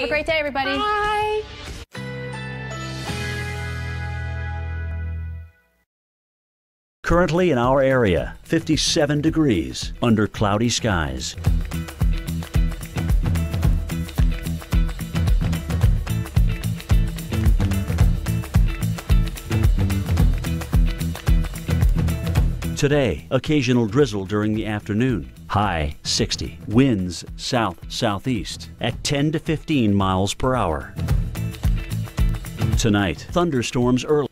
Have a great day, everybody. Bye. Currently in our area, 57 degrees under cloudy skies. Today, occasional drizzle during the afternoon. High 60. Winds south southeast at 10 to 15 miles per hour. Tonight, thunderstorms early.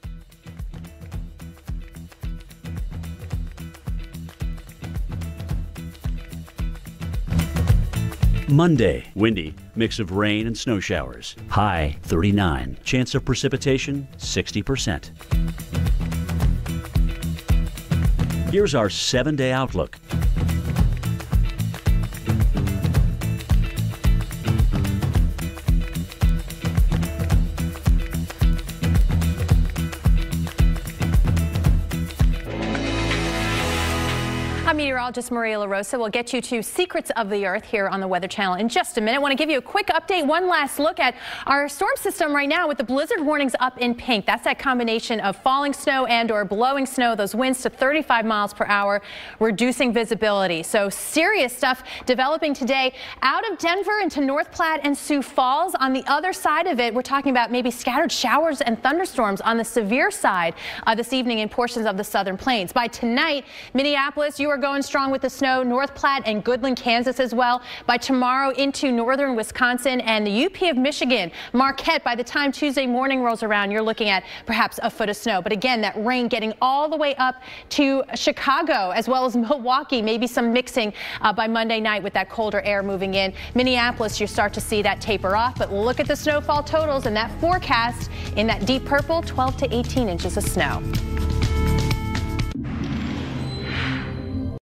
Monday, windy, mix of rain and snow showers. High 39. Chance of precipitation 60%. Here's our seven day outlook. I'm meteorologist Maria LaRosa. We'll get you to Secrets of the Earth here on the Weather Channel in just a minute. I want to give you a quick update, one last look at our storm system right now with the blizzard warnings up in pink. That's that combination of falling snow and or blowing snow, those winds to 35 miles per hour, reducing visibility. So serious stuff developing today out of Denver into North Platte and Sioux Falls. On the other side of it, we're talking about maybe scattered showers and thunderstorms on the severe side uh, this evening in portions of the southern plains. By tonight, Minneapolis, you are going strong with the snow. North Platte and Goodland, Kansas as well. By tomorrow into northern Wisconsin and the UP of Michigan. Marquette, by the time Tuesday morning rolls around, you're looking at perhaps a foot of snow. But again, that rain getting all the way up to Chicago as well as Milwaukee. Maybe some mixing uh, by Monday night with that colder air moving in. Minneapolis, you start to see that taper off. But look at the snowfall totals and that forecast in that deep purple 12 to 18 inches of snow.